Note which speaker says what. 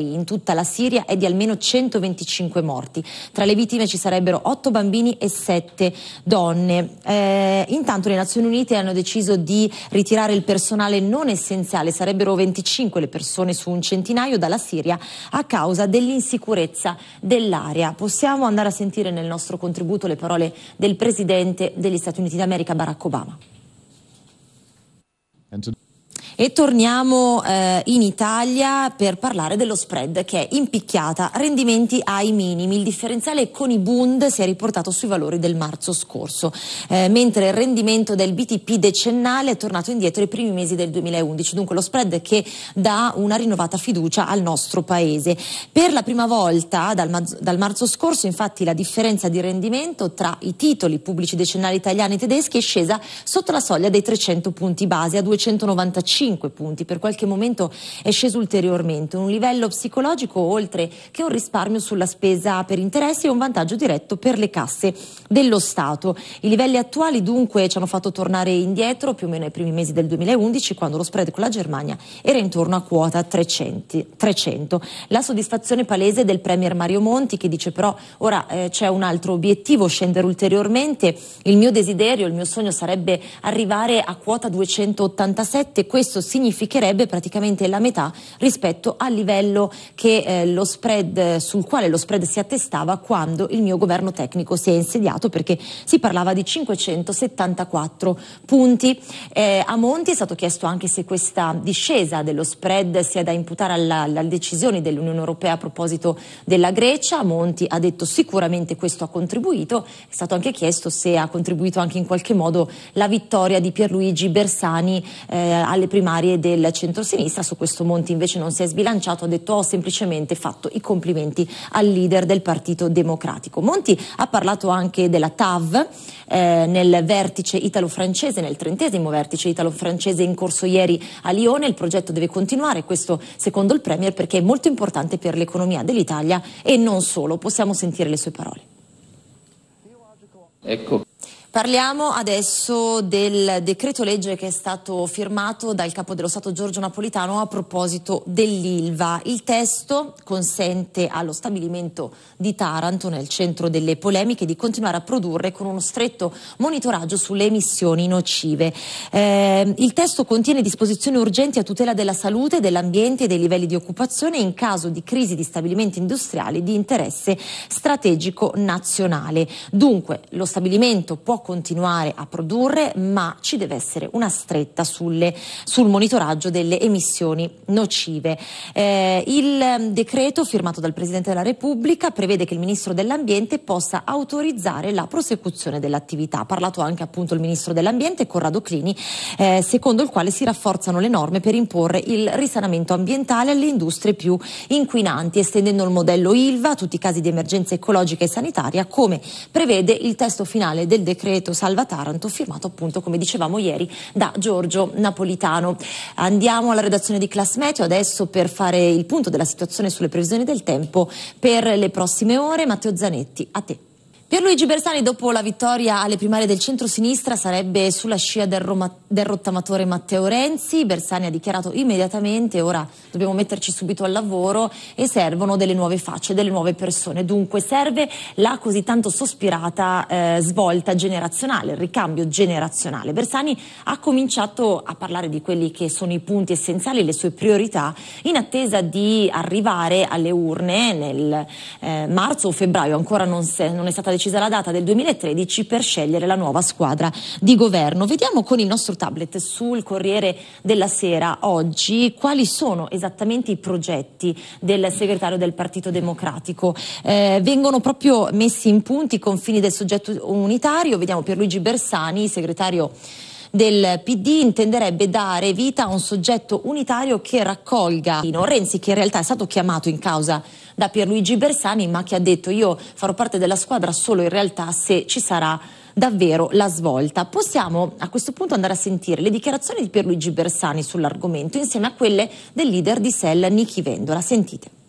Speaker 1: in tutta la Siria è di almeno 125 morti. Tra le vittime ci sarebbero 8 bambini e 7 donne. Eh, intanto le Nazioni Unite hanno deciso di ritirare il personale non essenziale, sarebbero 25 le persone su un centinaio dalla Siria a causa dell'insicurezza dell'area. Possiamo andare a sentire nel nostro contributo le parole del Presidente degli Stati Uniti d'America, Barack Obama. E torniamo eh, in Italia per parlare dello spread che è impicchiata, rendimenti ai minimi. Il differenziale con i Bund si è riportato sui valori del marzo scorso, eh, mentre il rendimento del BTP decennale è tornato indietro ai primi mesi del 2011. Dunque lo spread che dà una rinnovata fiducia al nostro paese. Per la prima volta dal, dal marzo scorso, infatti, la differenza di rendimento tra i titoli pubblici decennali italiani e tedeschi è scesa sotto la soglia dei 300 punti base a 295 5 punti, per qualche momento è sceso ulteriormente, un livello psicologico oltre che un risparmio sulla spesa per interessi e un vantaggio diretto per le casse dello Stato. I livelli attuali dunque ci hanno fatto tornare indietro più o meno ai primi mesi del 2011 quando lo spread con la Germania era intorno a quota 300. 300. La soddisfazione palese del Premier Mario Monti che dice però ora eh, c'è un altro obiettivo, scendere ulteriormente, il mio desiderio, il mio sogno sarebbe arrivare a quota 287, questo questo significherebbe praticamente la metà rispetto al livello eh, spread, sul quale lo spread si attestava quando il mio governo tecnico si è insediato perché si parlava di 574 punti. Eh, a Monti è stato chiesto anche se questa discesa dello spread sia da imputare alla, alle decisioni dell'Unione Europea a proposito della Grecia. Monti ha detto sicuramente questo ha contribuito, è stato anche chiesto se ha contribuito anche in qualche modo la vittoria di Pierluigi Bersani eh, alle prime primarie del centrosinistra. Su questo Monti invece non si è sbilanciato, ha detto ho semplicemente fatto i complimenti al leader del Partito Democratico. Monti ha parlato anche della TAV eh, nel vertice italo-francese, nel trentesimo vertice italo-francese in corso ieri a Lione. Il progetto deve continuare, questo secondo il Premier, perché è molto importante per l'economia dell'Italia e non solo. Possiamo sentire le sue parole. Ecco. Parliamo adesso del decreto legge che è stato firmato dal capo dello Stato Giorgio Napolitano a proposito dell'ILVA. Il testo consente allo stabilimento di Taranto, nel centro delle polemiche, di continuare a produrre con uno stretto monitoraggio sulle emissioni nocive. Eh, il testo contiene disposizioni urgenti a tutela della salute, dell'ambiente e dei livelli di occupazione in caso di crisi di stabilimenti industriali di interesse strategico nazionale. Dunque lo stabilimento può continuare a produrre, ma ci deve essere una stretta sulle, sul monitoraggio delle emissioni nocive. Eh, il decreto firmato dal Presidente della Repubblica prevede che il Ministro dell'Ambiente possa autorizzare la prosecuzione dell'attività. Ha parlato anche appunto il Ministro dell'Ambiente, Corrado Clini, eh, secondo il quale si rafforzano le norme per imporre il risanamento ambientale alle industrie più inquinanti, estendendo il modello ILVA a tutti i casi di emergenza ecologica e sanitaria, come prevede il testo finale del decreto decreto Salva Taranto firmato appunto come dicevamo ieri da Giorgio Napolitano. Andiamo alla redazione di Class Meteo adesso per fare il punto della situazione sulle previsioni del tempo per le prossime ore. Matteo Zanetti, a te. Pierluigi Bersani dopo la vittoria alle primarie del centro-sinistra sarebbe sulla scia del, Roma, del, rottamatore Matteo Renzi. Bersani ha dichiarato immediatamente ora dobbiamo metterci subito al lavoro e servono delle nuove facce, delle nuove persone. Dunque serve la così tanto sospirata eh, svolta generazionale, il ricambio generazionale. Bersani ha cominciato a parlare di quelli che sono i punti essenziali, le sue priorità in attesa di arrivare alle urne nel eh, marzo o febbraio, ancora non, se, non è stata decisa decisa la data del 2013 per scegliere la nuova squadra di governo. Vediamo con il nostro tablet sul Corriere della Sera oggi quali sono esattamente i progetti del segretario del Partito Democratico. Eh, vengono proprio messi in punti i confini del soggetto unitario. Vediamo Pierluigi Bersani, segretario del PD intenderebbe dare vita a un soggetto unitario che raccolga Renzi che in realtà è stato chiamato in causa da Pierluigi Bersani ma che ha detto io farò parte della squadra solo in realtà se ci sarà davvero la svolta. Possiamo a questo punto andare a sentire le dichiarazioni di Pierluigi Bersani sull'argomento insieme a quelle del leader di SEL Nichi Vendola. Sentite.